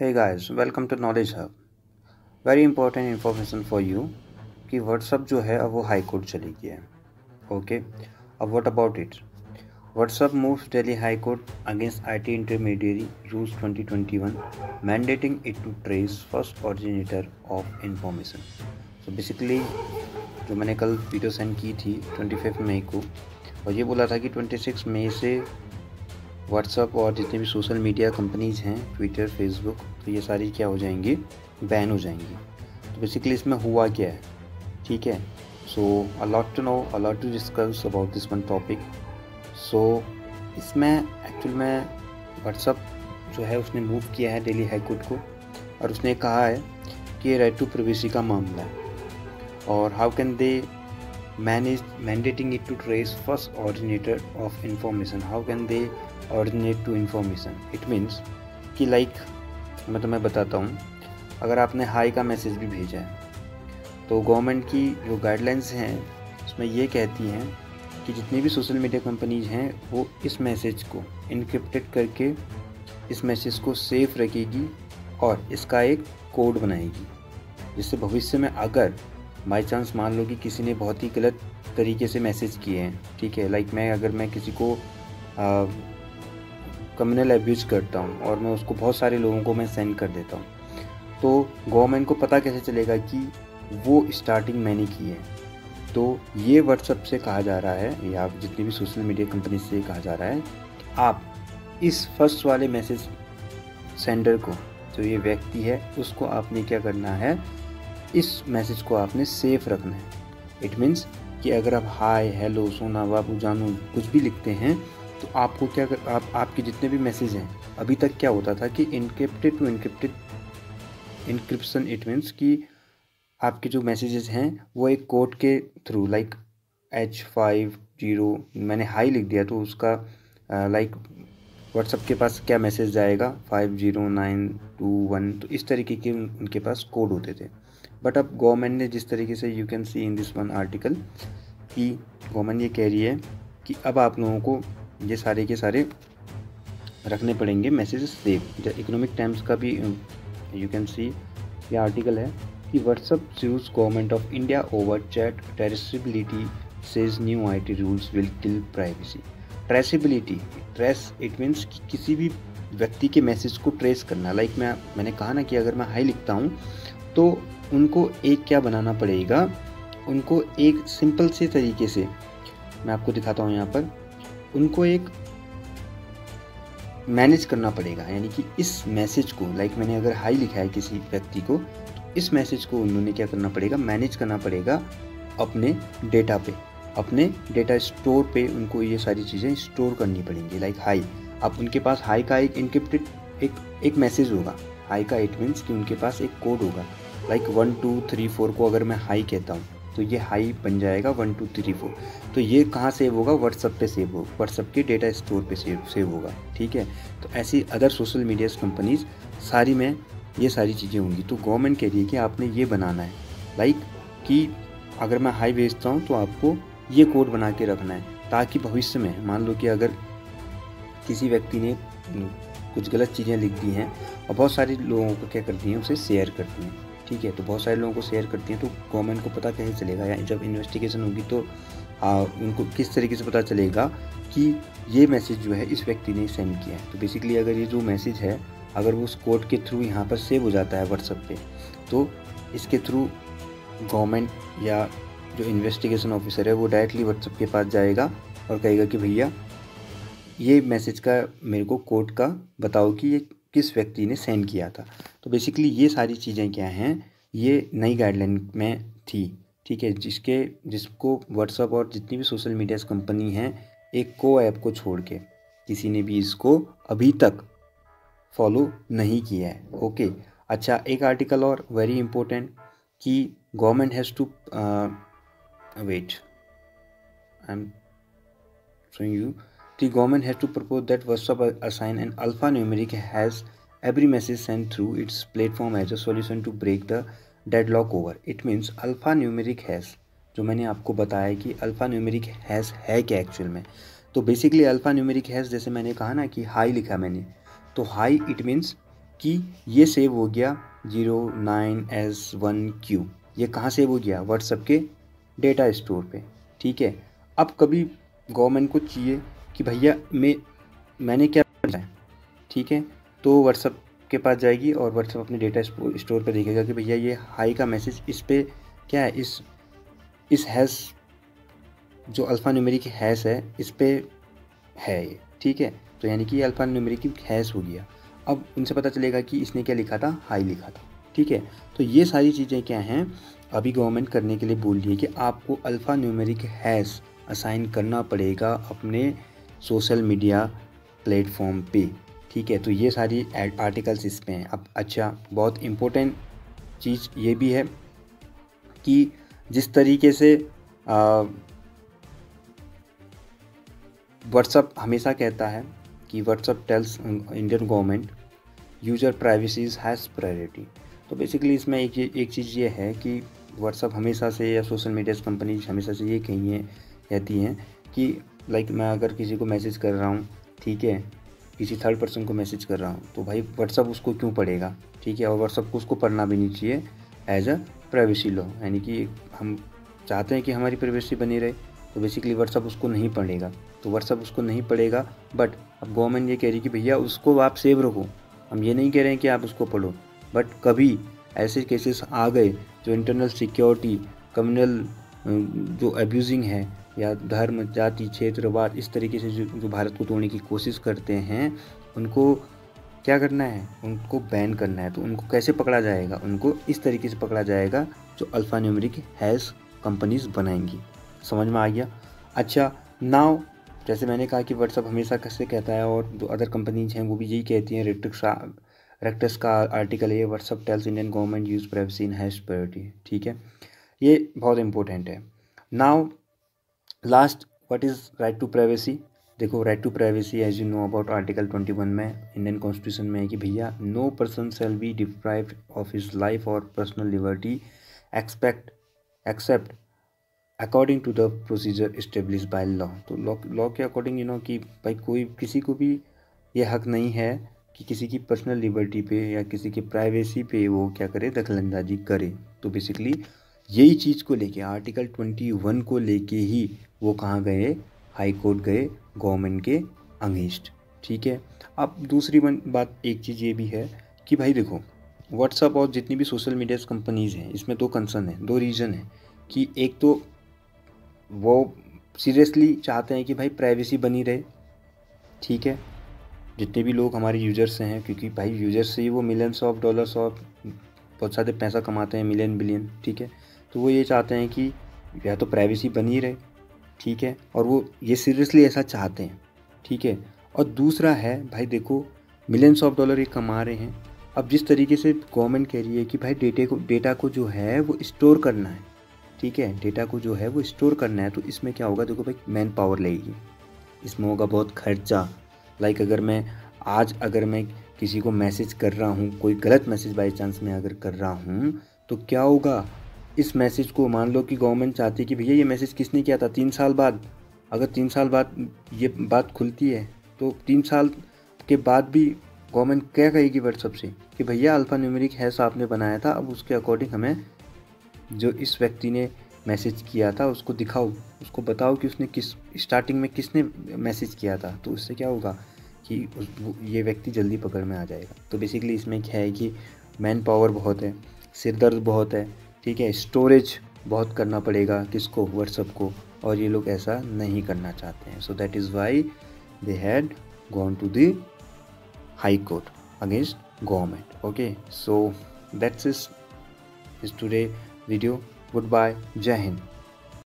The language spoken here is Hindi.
Hey guys, welcome to Knowledge Hub. Very important information for you कि व्हाट्सअप जो है अब वो हाई कोर्ट चली गया है। ओके अब what about it WhatsApp moves Delhi high court against IT intermediary rules 2021 mandating it to trace first originator of information so basically जो मैंने कल वीडियो सेंड की थी ट्वेंटी मई को और ये बोला था कि 26 मई से व्हाट्सअप और जितने भी सोशल मीडिया कंपनीज़ हैं ट्विटर फेसबुक तो ये सारी क्या हो जाएँगी? बैन हो जाएँगी। तो बेसिकली इसमें हुआ क्या है? ठीक है? So a lot to know a lot to discuss about this one topic so इसमें एक्चुअल में व्हाट्सअप जो है, उसने मूव किया है दिल्ली हाई कोर्ट को और उसने कहा है कि ये राइट टू प्रिवेसी का मामला है। और how can they manage mandating it to trace first originator of information how can they originate to information. It means कि लाइक like, मैं तुम्हें बताता हूँ अगर आपने हाई का मैसेज भी भेजा है तो गवर्नमेंट की जो गाइडलाइंस हैं उसमें ये कहती हैं कि जितनी भी सोशल मीडिया कंपनीज़ हैं वो इस मैसेज को इनक्रिप्टेड करके इस मैसेज को सेफ़ रखेगी और इसका एक कोड बनाएगी। जिससे भविष्य में अगर बाई चांस मान लो कि किसी ने बहुत ही गलत तरीके से मैसेज किए हैं ठीक है लाइक मैं अगर मैं किसी को कम्युनल एब्यूज करता हूँ और मैं उसको बहुत सारे लोगों को मैं सेंड कर देता हूँ। तो गवर्नमेंट को पता कैसे चलेगा कि वो स्टार्टिंग मैंने की है? तो ये व्हाट्सअप से कहा जा रहा है, या जितनी भी सोशल मीडिया कंपनी से कहा जा रहा है, आप इस फ़र्स्ट वाले मैसेज सेंडर को, जो ये व्यक्ति है, उसको आपने क्या करना है? इस मैसेज को आपने सेफ़ रखना है। इट मीन्स कि अगर आप हाय हेलो सोना, बाबू, जानू, कुछ भी लिखते हैं तो आपको क्या कर, आप, आपके जितने भी मैसेज हैं, अभी तक क्या होता था कि encrypted to encrypted encryption it means कि आपके जो मैसेजेस हैं, वो एक कोड के through like H five zero मैंने हाई लिख दिया तो उसका लाइक व्हाट्सअप के पास क्या मैसेज जाएगा? Five zero nine two one तो इस तरीके के उनके पास कोड होते थे। बट अब गवर्नमेंट ने जिस तरीके से you can see in this one article कि गवर्नमेंट ये कह रही है कि अब आप लोगों को ये सारे के सारे रखने पड़ेंगे मैसेज सेव इकोनॉमिक टाइम्स का भी यू कैन सी ये आर्टिकल है कि WhatsApp sues government of India over chat traceability says new I T rules will kill privacy traceability trace it means कि किसी भी व्यक्ति के मैसेज को ट्रेस करना. लाइक like मैं, मैंने कहा ना कि अगर मैं हाई लिखता हूँ तो उनको एक क्या बनाना पड़ेगा? उनको एक सिंपल से तरीके से, मैं आपको दिखाता हूँ यहाँ पर उनको एक मैनेज करना पड़ेगा, यानी कि इस मैसेज को लाइक मैंने अगर हाई लिखा है किसी व्यक्ति को तो इस मैसेज को उन्होंने क्या करना पड़ेगा मैनेज करना पड़ेगा अपने डेटा पे। अपने डेटा स्टोर पे उनको ये सारी चीज़ें स्टोर करनी पड़ेंगी लाइक हाई अब उनके पास हाई का एक इनक्रिप्टेड एक एक मैसेज होगा। हाई का इट मीन्स कि उनके पास एक कोड होगा। Like one two three four को अगर मैं हाई कहता हूँ तो ये हाई बन जाएगा वन टू थ्री फोर तो ये कहाँ सेव होगा? व्हाट्सअप पे सेव होगा व्हाट्सअप के डेटा स्टोर पे सेव सेव होगा, ठीक है? तो ऐसी अदर सोशल मीडिया कंपनीज़ सारी में ये सारी चीज़ें होंगी। तो गवर्नमेंट कह रही है कि आपने ये बनाना है। लाइक कि अगर मैं हाई भेजता हूँ तो आपको ये कोड बना के रखना है, ताकि भविष्य में, मान लो कि अगर किसी व्यक्ति ने कुछ गलत चीज़ें लिख दी हैं, और बहुत सारे लोगों को क्या करती हैं, उसे शेयर करती हैं। ठीक है तो बहुत सारे लोगों को शेयर करती हैं तो गवर्नमेंट को पता कैसे चलेगा या जब इन्वेस्टिगेशन होगी तो आ, उनको किस तरीके से पता चलेगा कि ये मैसेज जो है इस व्यक्ति ने सेंड किया है। तो बेसिकली अगर ये जो मैसेज है अगर वो उस कोड के थ्रू यहाँ पर सेव हो जाता है व्हाट्सएप पे तो इसके थ्रू गवर्नमेंट या जो इन्वेस्टिगेशन ऑफिसर है वो डायरेक्टली व्हाट्सएप के पास जाएगा और कहेगा कि भैया ये मैसेज का मेरे को कोड का बताओ कि ये किस व्यक्ति ने सेंड किया था। तो बेसिकली ये सारी चीज़ें क्या हैं, ये नई गाइडलाइन में थी, ठीक है, जिसके, जिसको व्हाट्सअप और जितनी भी सोशल मीडिया कंपनी हैं, एक को ऐप को छोड़ के, किसी ने भी इसको अभी तक फॉलो नहीं किया है ओके अच्छा एक आर्टिकल और वेरी इंपॉर्टेंट कि government has to wait I am showing you The government has to propose that WhatsApp assign an alphanumeric has every message sent through its platform as a solution to break the deadlock over. It means alphanumeric has जो मैंने आपको बताया कि अल्फ़ा न्यूमेरिक हैज़ है क्या एक्चुअल में तो बेसिकली अल्फ़ा न्यूमेरिक हैज़ जैसे मैंने कहा ना कि हाई लिखा मैंने तो हाई इट मीन्स कि ये सेव हो गया zero nine S one Q ये कहाँ सेव हो गया व्हाट्सअप के डेटा स्टोर पे ठीक है अब कभी गवर्नमेंट को चाहिए कि भैया, मैं, मैंने क्या है? ठीक है? तो व्हाट्सअप के पास जाएगी और व्हाट्सअप अपने डेटा स्टोर पर देखेगा कि भैया, ये हाई का मैसेज इस पर क्या है? इस इस हैश जो अल्फ़ा न्यूमेरिक हैश है, इस पर है ये, ठीक है? तो यानी कि अल्फ़ा न्यूमेरिक हैश हो गया। अब उनसे पता चलेगा कि इसने क्या लिखा था? हाई लिखा था, ठीक है? तो ये सारी चीज़ें क्या हैं? अभी गवर्नमेंट करने के लिए बोल रही है कि आपको अल्फ़ा न्यूमेरिक हैश असाइन करना पड़ेगा अपने सोशल मीडिया प्लेटफॉर्म पे, ठीक है? तो ये सारी एड, आर्टिकल्स इस पे हैं। अब अच्छा बहुत इम्पोर्टेंट चीज़ ये भी है कि जिस तरीके से व्हाट्सअप हमेशा कहता है कि WhatsApp tells Indian government user privacy has priority तो बेसिकली इसमें एक एक चीज़ ये है कि व्हाट्सअप हमेशा से या सोशल मीडिया कंपनीज़ हमेशा से ये कही है, कहती हैं कि लाइक मैं अगर किसी को मैसेज कर रहा हूँ, ठीक है? किसी थर्ड पर्सन को मैसेज कर रहा हूँ तो भाई व्हाट्सअप उसको क्यों पढ़ेगा? ठीक है? और व्हाट्सअप को उसको पढ़ना भी नहीं चाहिए एज अ प्राइवेसी लॉ यानी कि हम चाहते हैं कि हमारी प्राइवेसी बनी रहे तो बेसिकली व्हाट्सअप उसको नहीं पढ़ेगा। तो व्हाट्सअप उसको नहीं पढ़ेगा बट अब गवर्नमेंट ये कह रही कि भैया उसको आप सेव रखो। हम ये नहीं कह रहे हैं कि आप उसको पढ़ो। बट कभी ऐसे केसेस आ गए, जो इंटरनल सिक्योरिटी कम्युनल जो एब्यूजिंग है या धर्म, जाति क्षेत्रवाद इस तरीके से जो जो भारत को तोड़ने की कोशिश करते हैं, उनको क्या करना है? उनको बैन करना है। तो उनको कैसे पकड़ा जाएगा? उनको इस तरीके से पकड़ा जाएगा जो अल्फ़ा न्यूमेरिक हैज़ कंपनीज़ बनाएँगी। समझ में आ गया? अच्छा नाव जैसे मैंने कहा कि व्हाट्सअप हमेशा कैसे कहता है और जो अदर कंपनीज़ हैं, वो भी यही कहती हैं रेक्टस रेक्टस का आर्टिकल है WhatsApp tells Indian government use privacy in has priority ठीक है? ये बहुत इंपॉर्टेंट है। Now last what is right to privacy देखो right to privacy as you know about article twenty one में इंडियन कॉन्स्टिट्यूशन में है कि भैया no person shall be deprive of his life और personal liberty expect except according to the procedure establish by law तो लॉ लॉ के अकॉर्डिंग यू नो कि भाई कोई, किसी को भी ये हक नहीं है कि किसी की पर्सनल लिबर्टी पे या किसी की प्राइवेसी पे वो क्या करे, दखलंदाजी करे। तो बेसिकली यही चीज़ को लेके आर्टिकल ट्वेंटी वन को लेके ही वो कहाँ गए? हाई कोर्ट गए गवर्नमेंट के अगेंस्ट ठीक है? अब दूसरी बात, एक चीज़ ये भी है कि भाई देखो व्हाट्सअप और जितनी भी सोशल मीडिया कंपनीज़ हैं, इसमें दो कंसर्न है, दो रीज़न है कि एक तो वो सीरियसली चाहते हैं कि भाई प्राइवेसी बनी रहे। ठीक है? जितने भी लोग हमारे यूज़र्स हैं, क्योंकि भाई यूज़र्स से ही वो मिलियंस ऑफ़ डॉलर्स और बहुत सारे पैसा कमाते हैं मिलियन बिलियन ठीक है? तो वो ये चाहते हैं कि या तो प्राइवेसी बनी रहे, ठीक है? और वो ये सीरियसली ऐसा चाहते हैं, ठीक है? और दूसरा है, भाई देखो मिलियंस ऑफ़ डॉलर ये कमा रहे हैं। अब जिस तरीके से गवर्नमेंट कह रही है कि भाई डेटे को डेटा को जो है वो स्टोर करना है, ठीक है? डेटा को जो है वो स्टोर करना है तो इसमें क्या होगा? देखो भाई मैन पावर लगेगी। इसमें होगा बहुत खर्चा। लाइक अगर मैं आज अगर मैं किसी को मैसेज कर रहा हूँ, कोई गलत मैसेज बाई चांस मैं अगर कर रहा हूँ तो क्या होगा? इस मैसेज को मान लो कि गवर्नमेंट चाहती है कि भैया ये मैसेज किसने किया था? तीन साल बाद। अगर तीन साल बाद ये बात खुलती है तो तीन साल के बाद भी गवर्नमेंट क्या कहेगी व्हाट्सअप से? कि भैया अल्फ़ा न्यूमेरिक हैस आपने बनाया था, अब उसके अकॉर्डिंग हमें जो इस व्यक्ति ने मैसेज किया था, उसको दिखाओ। उसको बताओ कि उसने किस स्टार्टिंग में किसने मैसेज किया था। तो उससे क्या होगा कि उस ये व्यक्ति जल्दी पकड़ में आ जाएगा। तो बेसिकली इसमें क्या है कि मैन पावर बहुत है, सिर दर्द बहुत है ठीक है स्टोरेज बहुत करना पड़ेगा किसको व्हाट्सअप को, और ये लोग ऐसा नहीं करना चाहते हैं। So that is why they had gone to the high court against government okay so that's is today video good bye जय हिंद